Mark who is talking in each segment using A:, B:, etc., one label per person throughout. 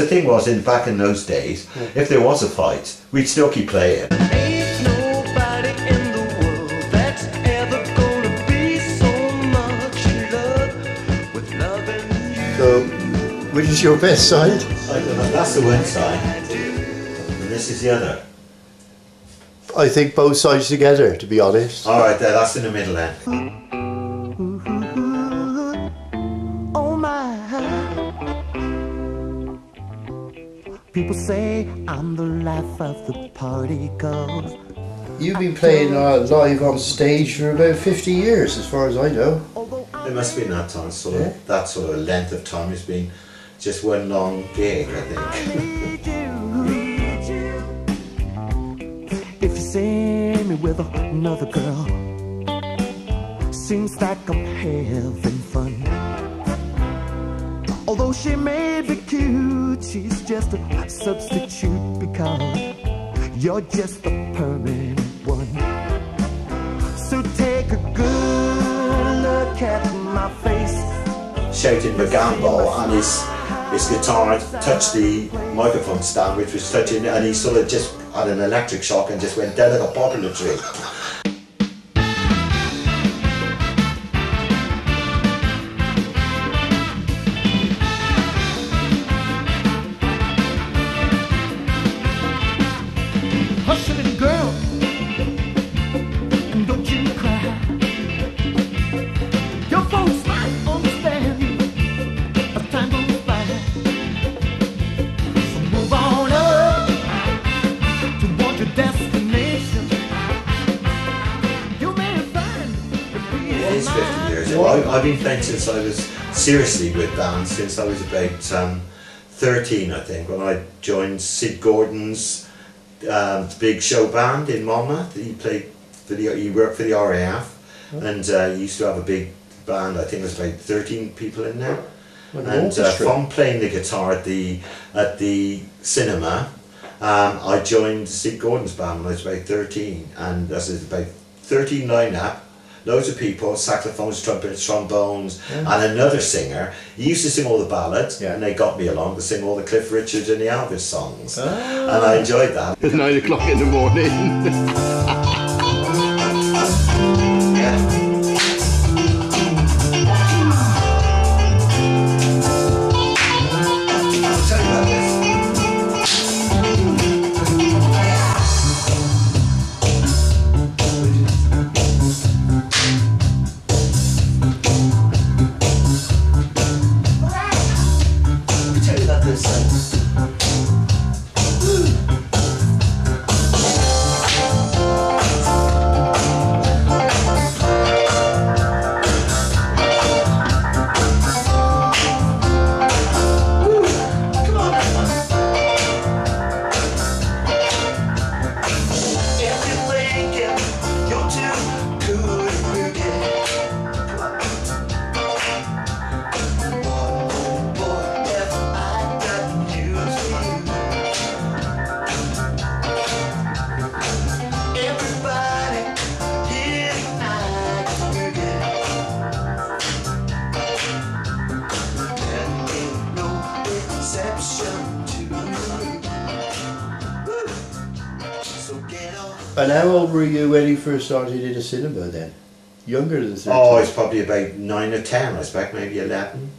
A: course, the thing was, in back in those days, if there was a fight, we'd still keep playing.
B: Ain't nobody in the world that's ever gonna be so much in love with loving you.
C: So, which is your best side?
A: I don't know, That's the one side, and this is the other.
C: I think both sides together, to be honest.
A: All right, there. That's in the middle then.
B: People say I'm the life of the party cause
C: You've been playing uh, live on stage for about 50 years, as far as I know.
A: It must have been that time, sort of
C: Yeah.
A: that sort of length of time has been just one long gig, I think.
B: If you see me with another girl, seems like I'm having fun. Although she may be cute, she's just a substitute because you're just the permanent one. So take a good look at my face.
A: Shouting the gamble and his his guitar touched the microphone stand, which was touching, and he sort of just had an electric shock and just went dead like a popular tree. I, I've been playing since I was seriously with bands since I was about um, 13, I think, when I joined Sid Gordon's um, big show band in Monmouth. He played for the he worked for the RAF, and uh, he used to have a big band. I think there was about 13 people in there.
C: Like
A: and uh, from playing the guitar at the at the cinema, um, I joined Sid Gordon's band when I was about 13, and this is about 13 lineup. Loads of people, saxophones, trumpets, trombones, and another singer. He used to sing all the ballads,
C: Yeah.
A: and they got me along to sing all the Cliff Richards and the Elvis songs,
C: Ah.
A: and I enjoyed that.
D: It's nine o'clock in the morning.
A: And
C: how old were you when you first started in a cinema then? Younger than 13?
A: Oh, it's probably about nine or ten, I expect, maybe eleven.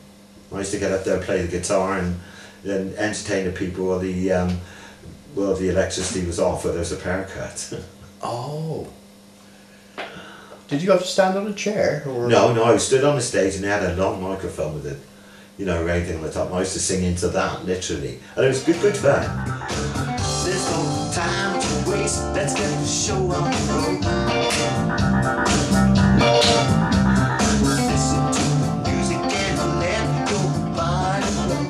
A: I used to get up there, and play the guitar, and then entertain the people while the um, well the electricity was off, or there was a power cut.
C: Oh. Did you have to stand on a chair? Or?
A: no, no, I stood on the stage and they had a long microphone with it, you know, rating on the top. And I used to sing into that literally, and it was good, good fun. There's no time to waste. Let's get the show on the road. Listen to the music and let your body flow.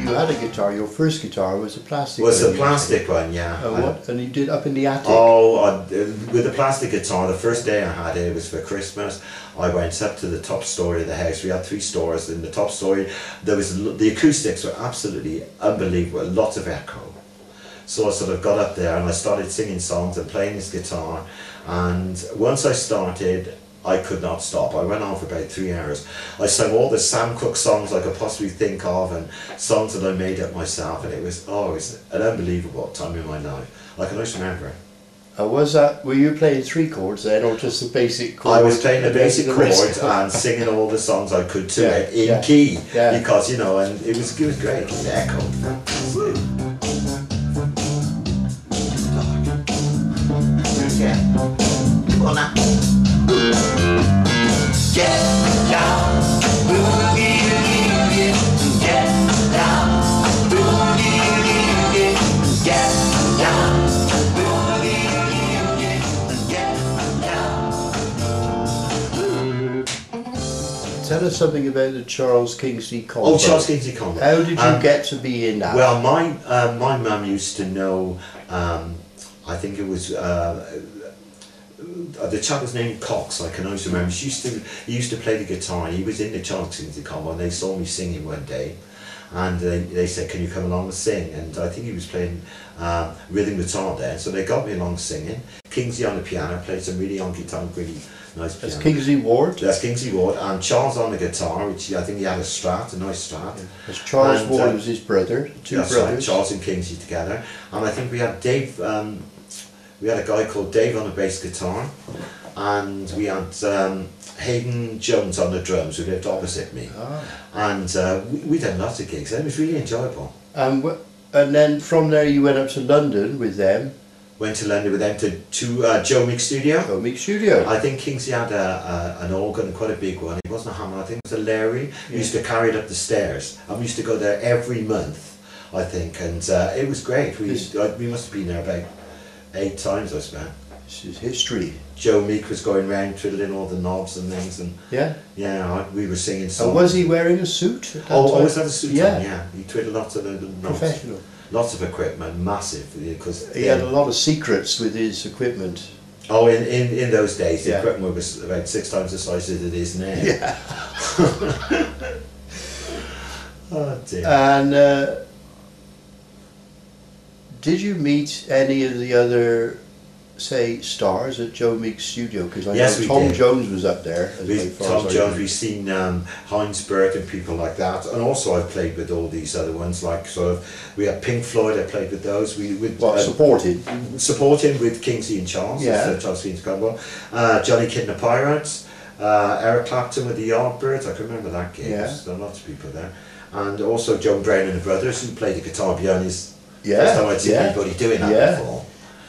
C: You had a guitar. Your first guitar was a plastic
A: Was
C: one,
A: a
C: you
A: plastic one, yeah.
C: said. Oh, what? And you did up in the attic?
A: Oh, I, uh, with the plastic guitar, the first day I had it, it was for Christmas. I went up to the top story of the house. We had three stores. In the top story, there was the acoustics were absolutely unbelievable. Lots of echo. So I sort of got up there and I started singing songs and playing this guitar. And once I started, I could not stop. I went on for about three hours. I sang all the Sam Cooke songs I could possibly think of and songs that I made up myself and it was oh it was an unbelievable time in my life. I can always remember it.
C: Uh, was that, were you playing three chords then, or just the basic chords?
A: I was playing the basic
C: the
A: chords and singing all the songs I could to
C: Yeah,
A: it in
C: yeah,
A: key
C: yeah.
A: because you know and it was it was great. Echo.
C: Tell us something about the Charles Kingsley combo.
A: Oh, Charles Kingsley combo.
C: How did you
A: Um,
C: get to be in that?
A: Well, my uh, my mum used to know. Um, I think it was uh, uh, the chap was named Cox. I can always remember. She used to he used to play the guitar. He was in the Charles Kingsley combo, and they saw me singing one day, and they, they said, "Can you come along and sing?" And I think he was playing um, rhythm guitar there, so they got me along singing. Kingsley on the piano, played some really on guitar, really nice
C: That's. Kingsley Ward.
A: That's Kingsley Ward, and Charles on the guitar, which I think he had a Strat, a nice Strat.
C: That's Charles
A: And,
C: Ward
A: uh,
C: was his brother, two
A: That's right,
C: brothers.
A: Charles and Kingsley together. And I think we had Dave, um, we had a guy called Dave on the bass guitar, and we had um, Hayden Jones on the drums who lived opposite me.
C: Ah.
A: And uh, we, we did lots of gigs, and it was really enjoyable.
C: And, and then from there you went up to London with them,
A: Went to London with them to, to uh, Joe Meek Studio.
C: Comic Studio.
A: I think Kingsley had a, a, an organ, quite a big one. It wasn't a Hammond, I think it was a Lowrey. We used to carry it up the stairs. And we used to go there every month, I think. And uh, it was great. We,
C: This-
A: I, we must have been there about eight times, I spent.
C: This is history.
A: Joe Meek was going around twiddling all the knobs and things. And
C: Yeah.
A: yeah, I, we were singing songs.
C: Was he wearing a suit?
A: Oh,
C: time?
A: always had a suit
C: yeah.
A: on, yeah. He twiddled lots of the, the knobs.
C: Professional.
A: Lots of equipment, massive. Because
C: He had a lot of secrets with his equipment.
A: Oh, in, in, in those days, the
C: Yeah.
A: equipment was about six times the size that it is now.
C: Yeah.
A: Oh dear.
C: And uh, did you meet any of the other, say, stars at Joe Meek's studio? Because I
A: Yes,
C: know Tom
A: did.
C: Jones was up there. As
A: With
C: far
A: Tom Jones, we've seen um, Heinz Burt and people like that, and also I've played with all these other ones, like sort of we had Pink Floyd. I played with those. We with
C: Well,
A: uh,
C: supported.
A: supporting with Kingsley and Charles,
C: Yeah.
A: uh, Charles combo. Uh, Johnny Kidd and the Pirates, uh, Eric Clapton with the Yardbirds. I can remember that gig.
C: Yeah.
A: there There's lots of people there, and also Joe Brown and the Brothers, who played the guitar behind his.
C: Yeah,
A: First time I'd seen
C: yeah.
A: anybody doing that
C: Yeah.
A: before.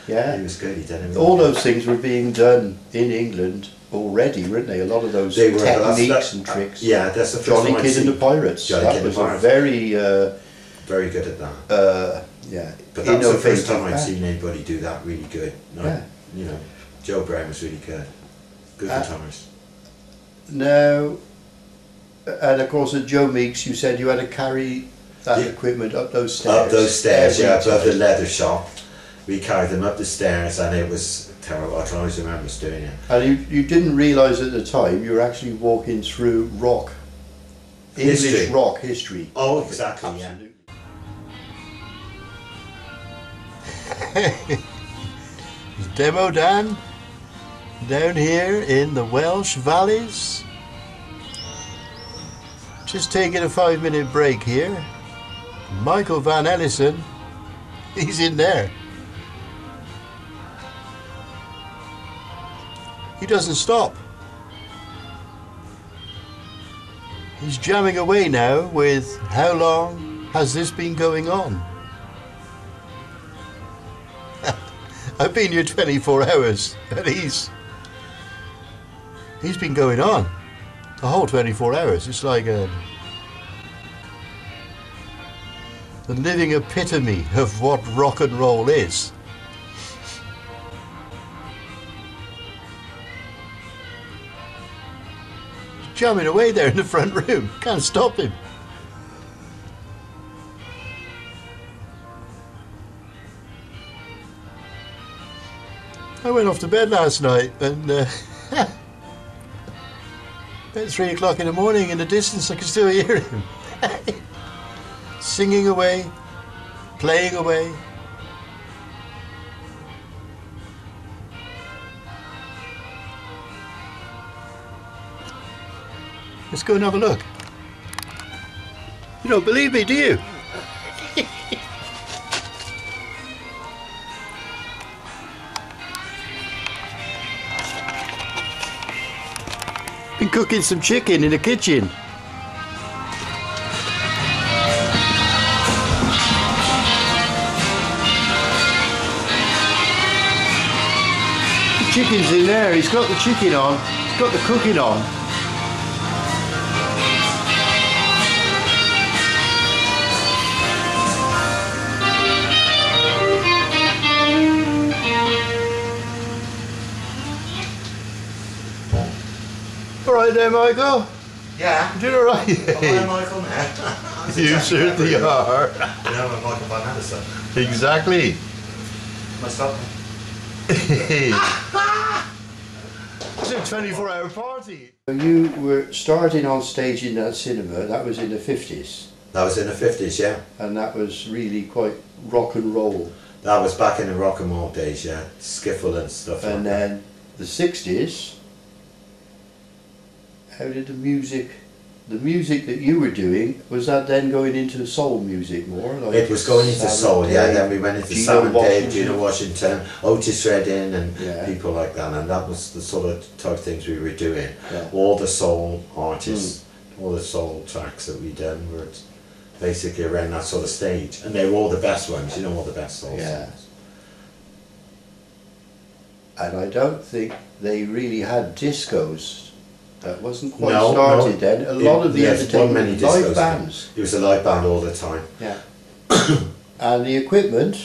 C: Yeah.
A: He was good.
C: All those things were being done in England already, weren't they? A lot of those
A: They were that's-
C: techniques
A: that-
C: and tricks.
A: Yeah, that's the first
C: Johnny
A: I'd
C: Kidd and the
A: seen-
C: Pirates.
A: Johnny
C: that
A: and
C: was
A: the
C: a
A: Pirates.
C: very, uh,
A: Very good at that.
C: uh, yeah,
A: But that was the first time I'd seen anybody do that really good. No,
C: Yeah.
A: You know, Joe Brown was really good. Good
C: Uh,
A: guitarist.
C: Now, and of course at Joe Meeks, you said you had to carry that
A: Yeah.
C: equipment up those stairs.
A: Up those stairs,
C: every
A: yeah, above the
C: time.
A: leather shop. We carried them up the stairs and it was terrible. I can always remember us doing it.
C: And you, you didn't realise at the time you were actually walking through rock, English
A: History.
C: rock history.
A: Oh, exactly, yeah.
C: Demo Dan down here in the Welsh valleys. Just taking a five minute break here. Michael Van Ellison, he's in there. He doesn't stop. He's jamming away now with How Long Has This Been Going On? I've been here 24 hours and he's he's been going on the whole 24 hours. It's like a the living epitome of what rock and roll is. Jamming away there in the front room. Can't stop him. I went off to bed last night and uh, at three o'clock in the morning in the distance I could still hear him. Singing away, playing away. Let's go and have a look. You don't believe me, do you? Been cooking some chicken in the kitchen. Chicken's in there. He's got the chicken on. He's got the cooking on. Right there, Michael.
A: Yeah.
C: You doing all right?
A: Am I Michael now?
C: You
A: exactly
C: certainly
A: right.
C: are.
A: You know, I'm Michael Van Anderson.
C: Exactly.
A: Am I stopping?
C: It's a 24 hour party. You were starting on stage in that cinema, that was in the 50s,
A: That was in the 50s, yeah.
C: and that was really quite rock and roll.
A: That was back in the rock and roll days, yeah. Skiffle and stuff
C: And
A: like that.
C: then the 60s, how did the music, the music that you were doing, was that then going into soul music more? Like
A: It was going into soul, yeah. Then we went into
C: Geno
A: Sam
C: Washington?
A: Geno Washington, Otis Redding, and
C: Yeah.
A: people like that. And that was the sort of type of things we were doing.
C: Yeah.
A: All the soul artists, hmm. all the soul tracks that we done were basically around that sort of stage. And they were all the best ones, you know, all the best soul
C: Yeah.
A: songs.
C: And I don't think they really had discos. That wasn't quite
A: No,
C: started
A: no.
C: then. A lot
A: It-
C: of the
A: yes,
C: entertainment
A: many
C: was live
A: discos.
C: bands.
A: It was a live band all the time.
C: Yeah. and the equipment,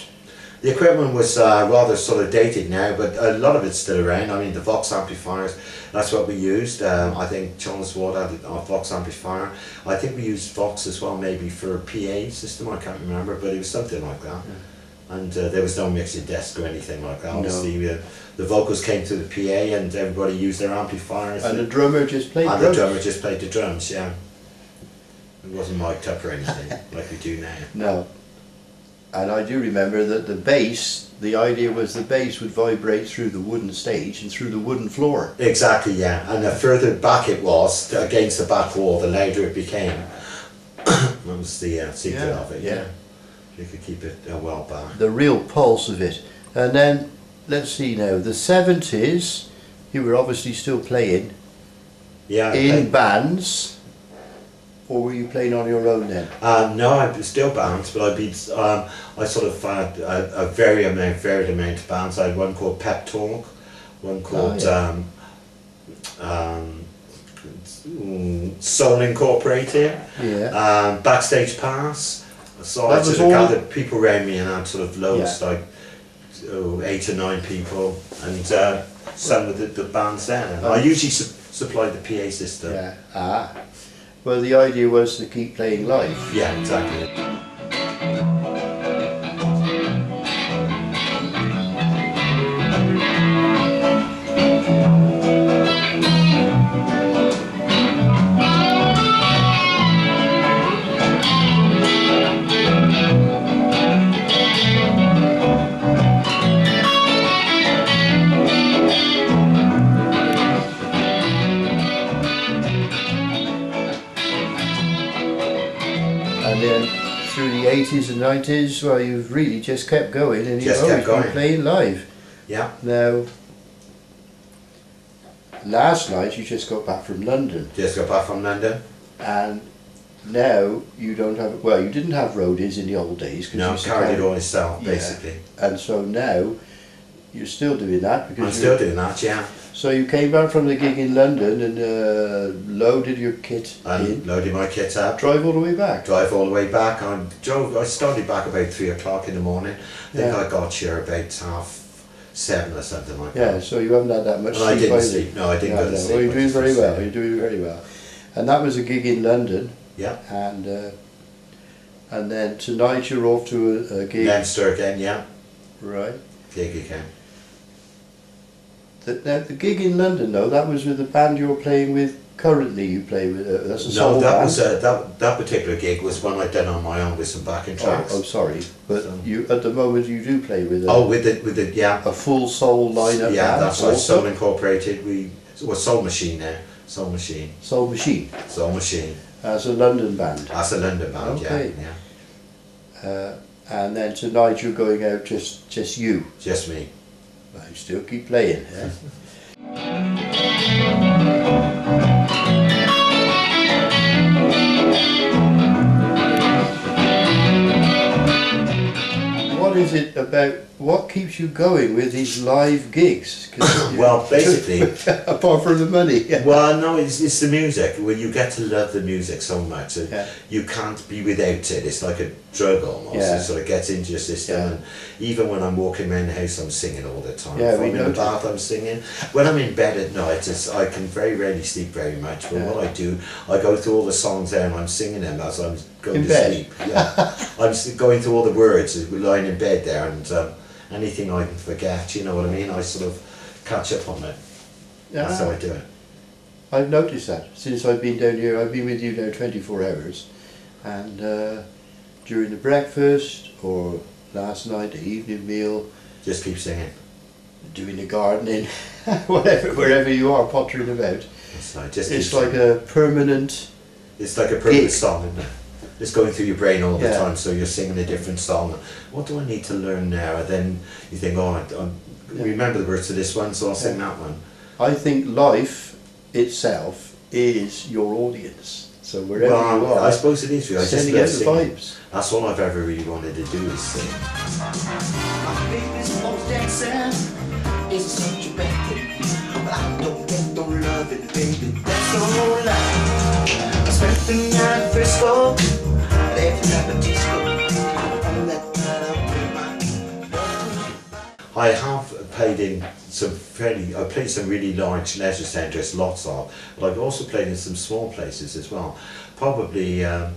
A: The equipment was uh, rather sort of dated now, but a lot of it's still around. I mean, the Vox amplifiers, that's what we used. Um, I think Charles Ward had a Vox amplifier. I think we used Vox as well, maybe for a PA system, I can't remember, but it was something like that. And uh, there was no mixing desk or anything like that.
C: No.
A: Obviously, uh, the vocals came through the PA and everybody used their amplifiers.
C: and the drummer just played
A: and the
C: drums.
A: drummer just played the drums, yeah. It wasn't mic'd up or anything like we do now.
C: No. And I do remember that the bass, the idea was the bass would vibrate through the wooden stage and through the wooden floor.
A: Exactly, yeah. And the further back it was against the back wall, the louder it became. that was the uh, secret
C: Yeah,
A: of it.
C: yeah.
A: Yeah. You could keep it uh, well back.
C: The real pulse of it. And then, let's see now, the 70s, you were obviously still playing
A: Yeah.
C: in bands, or were you playing on your own then?
A: Um, no, I was still bands, but I'd be. Um, I sort of had a, a very amount, varied amount of bands. I had one called Pep Talk, one called
C: yeah.
A: um, um, Soul Incorporated,
C: Yeah.
A: um, Backstage Pass. So I
C: That was
A: sort of
C: all-
A: gathered people around me and I had sort of loads,
C: Yeah.
A: like oh, eight or nine people, and uh, some of the, the bands there. And I
C: Um,
A: usually su- supplied the PA system.
C: Yeah. Ah. Well, the idea was to keep playing live.
A: yeah exactly.
C: 80s and 90s, well, you've really just kept going and you've
A: Just
C: always been playing live.
A: Yeah.
C: Now, last night you just got back from London
A: Just got back from London.
C: and now you don't have, well, you didn't have roadies in the old days. 'cause you
A: No,
C: to
A: carried it all
C: Yeah.
A: basically.
C: And so now you're still doing that because
A: I'm still doing that, yeah.
C: So you came back from the gig in London and uh, loaded your kit
A: I'm
C: in,
A: loading my kit up,
C: drive all the way back.
A: drive all the way back. I drove. I started back about three o'clock in the morning. I think
C: Yeah.
A: I got here about half seven or something like
C: Yeah,
A: that. Yeah.
C: So you haven't had that much
A: And I didn't sleep. No, I didn't go
C: no.
A: sleep.
C: Well, you're doing very well. You're doing very well. And that was a gig in London,
A: Yeah.
C: and uh, and then tonight you're off to a, a gig,
A: Leinster again, yeah.
C: right?
A: Gig again.
C: The, now, the gig in London, though, that was with the band you're playing with currently. You play with uh, that's a
A: No, that
C: band.
A: was uh, that. That particular gig was one I'd done on my own with some backing
C: oh,
A: tracks.
C: oh, sorry, but
A: So-
C: you at the moment you do play with a,
A: Oh, with the with the yeah.
C: a full soul lineup
A: Yeah, that's
C: also.
A: Soul Incorporated. We well Soul Machine there. Soul Machine.
C: Soul Machine
A: Soul Machine.
C: as a London band.
A: That's a London band,
C: Okay.
A: yeah, yeah.
C: Uh, and then tonight you're going out just just you.
A: Just me.
C: Well, you still keep playing. Yeah? what is it about? What keeps you going with these live gigs?
A: Well, basically,
C: apart from the money.
A: well, no, it's, it's the music. When you get to love the music so much
C: Yeah.
A: you can't be without it. It's like a drug almost.
C: Yeah.
A: It sort of gets into your system.
C: Yeah.
A: And even when I'm walking around the house, I'm singing all the time.
C: Yeah,
A: if
C: we
A: I'm in the bath, I'm singing. When I'm in bed at night, it's, I can very rarely sleep very much. But
C: Yeah.
A: what I do, I go through all the songs there and I'm singing them as I'm going
C: In
A: to
C: bed?
A: sleep. Yeah, I'm going through all the words, we're lying in bed there, and um, anything I can forget, you know what I mean? I sort of catch up on it. That's how I do it.
C: I've noticed that since I've been down here. I've been with you now 24 hours, and uh, during the breakfast or last night, the evening meal,
A: Just keep singing.
C: doing the gardening, whatever, wherever you are pottering about.
A: It's like, just
C: It's like a permanent.
A: it's like a permanent
C: gig.
A: song, isn't it? It's going through your brain all the
C: Yeah.
A: time, so you're singing a different song. What do I need to learn now? And then you think, oh, I, I
C: Yeah.
A: remember the words to this one, so I'll sing that one.
C: I think life itself is your audience. So wherever
A: well,
C: you are,
A: I suppose it is. really. I just
C: sending
A: love
C: out the vibes.
A: That's all I've ever really wanted to do is sing.
D: My baby's always dancing. It's such a bad thing. But I don't get no loving, baby. That's the whole lie. I spent the night in Frisco. Left at the disco. On that night I put my
A: I have played in some fairly, I played some really large leisure centres, lots of, but I've also played in some small places as well. Probably um,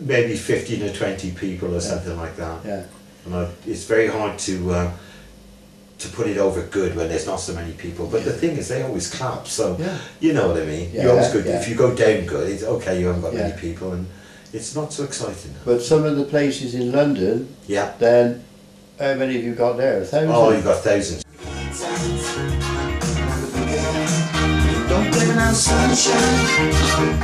A: maybe 15 or 20 people or something like that.
C: Yeah.
A: And I, it's very hard to uh, to put it over good when there's not so many people. But the thing is, they always clap, so
C: Yeah.
A: you know what I mean.
C: Yeah,
A: you always good.
C: yeah.
A: If you go down good, it's okay. You haven't got many people, and it's not so exciting.
C: But some of the places in London,
A: Yeah.
C: then how many have you got there? A thousand.
A: Oh, you've got thousands.
D: Don't blame it on sunshine.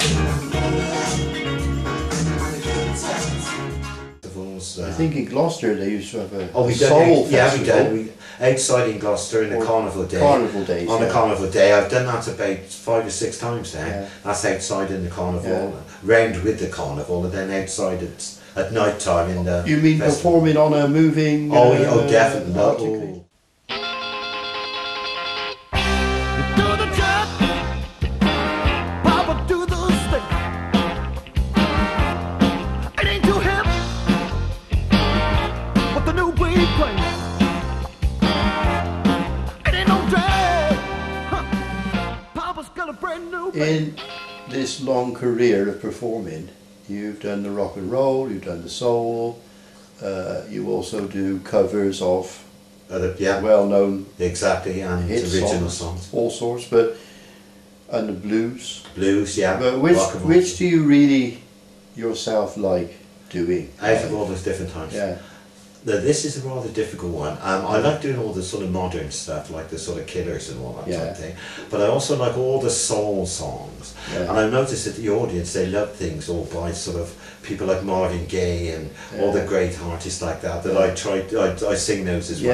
C: I think in Gloucester they used to have a
A: Oh, we
C: soul
A: done. Yeah, we
C: festival.
A: Outside in Gloucester in the
C: Or
A: carnival day.
C: Carnival days,
A: On
C: yeah.
A: a carnival day, I've done that about five or six times now.
C: Yeah.
A: That's outside in the carnival, round with the carnival, and then outside at at night time in the.
C: You mean
A: festival.
C: performing on a moving?
A: Oh,
C: uh,
A: yeah, oh, definitely.
C: In this long career of performing, you've done the rock and roll, you've done the soul, uh, you also do covers of
A: Uh, yeah,
C: well-known
A: exactly, and
C: hit
A: original
C: songs,
A: songs.
C: all sorts, but and the blues.
A: Blues, yeah.
C: But which
A: rock and roll.
C: which do you really yourself like doing?
A: Out of all those different times.
C: Yeah,
A: Now, this is a rather difficult one. Um, I like doing all the sort of modern stuff, like the sort of killers and all that
C: Yeah.
A: type of thing. But I also like all the soul songs.
C: Yeah.
A: And I've noticed that the audience, they love things all by sort of people like Marvin Gaye and all the great artists like that, that I try, I, I sing those as
C: Yeah.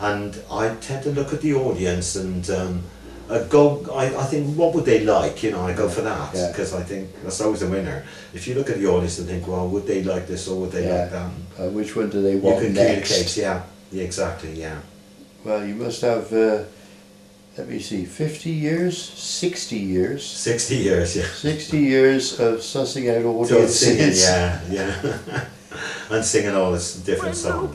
A: well. And I tend to look at the audience and um, I go, I, I think, what would they like? You know, I go for that
C: Yeah.
A: because I think that's always a winner. If you look at the audience and think, well, would they like this or would they
C: Yeah.
A: like that?
C: uh, which one do they want
A: You
C: want
A: can
C: next?
A: communicate, yeah. yeah, exactly, yeah.
C: Well, you must have. Uh, let me see, fifty years, sixty years,
A: 60 years, yeah.
C: sixty years of sussing out
A: So
C: audiences.
A: singing, yeah, yeah. and singing all these different
B: brand new
A: songs.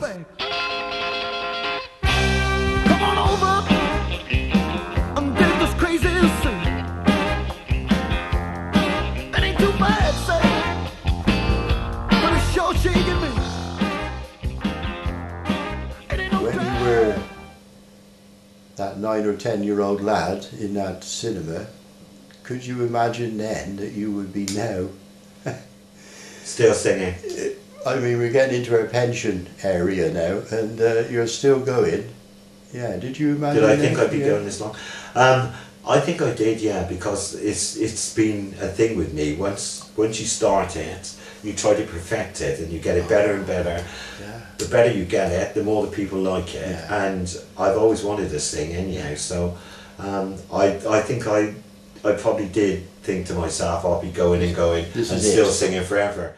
C: nine or ten year old lad in that cinema, could you imagine then that you would be now
A: still singing?
C: I mean, we're getting into our pension area now, and uh, you're still going. Yeah, did you imagine?
A: Did I think I'd be
C: yeah.
A: going this long? Um,
B: I think I did, yeah, because it's it's been a thing with me. Once once you start it, you try to perfect it, and you get it better and better.
C: Yeah
B: the better you get it, the more the people like it.
C: Yeah.
B: And I've always wanted this thing anyhow, so um, I, I think I, I probably did think to myself, I'll be going and going
C: this
B: and still
C: it.
B: singing forever.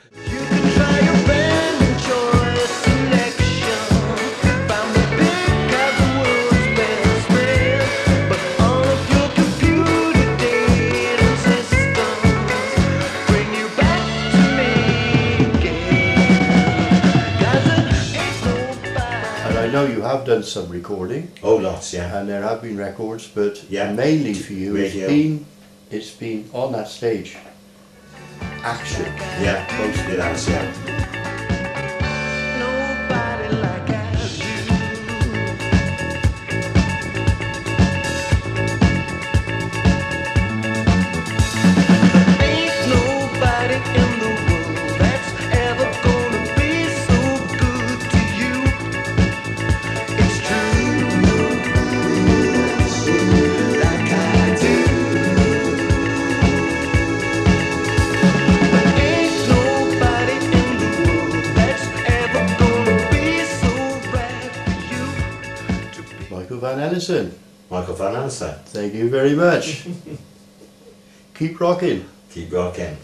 C: I know you have done some recording.
B: Oh, lots, yeah.
C: And there have been records, but
B: yeah.
C: mainly for you,
B: Radio.
C: it's been it's been on that stage action.
B: Yeah, mostly that's yeah.
A: Anderson,
C: Michael Van
B: Anser.
C: Thank you very much. Keep rocking.
B: Keep rocking.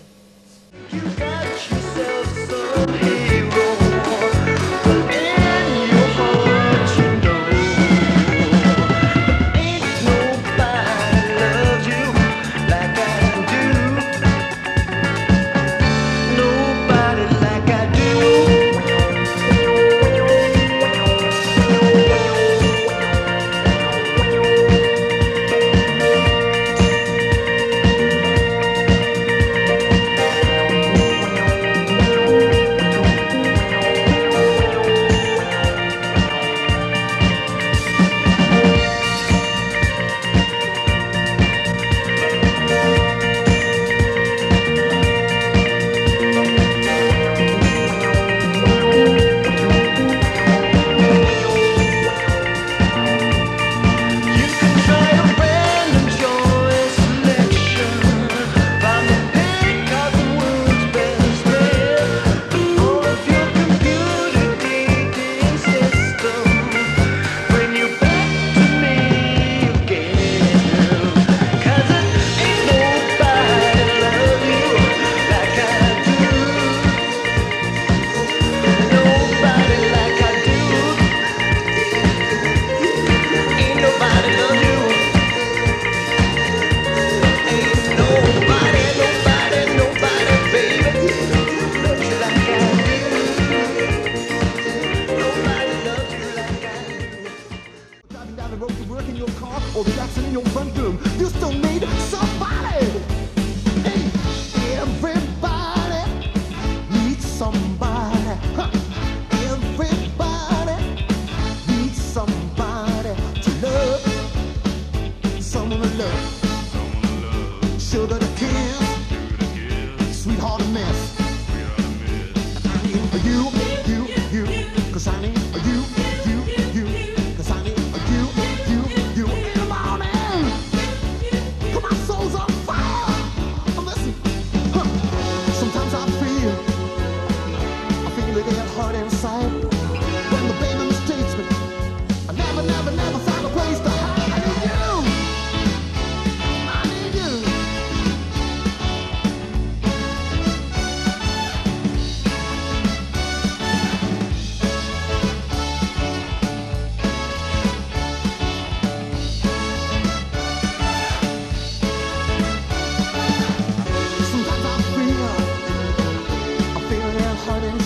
E: hard to miss.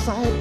E: side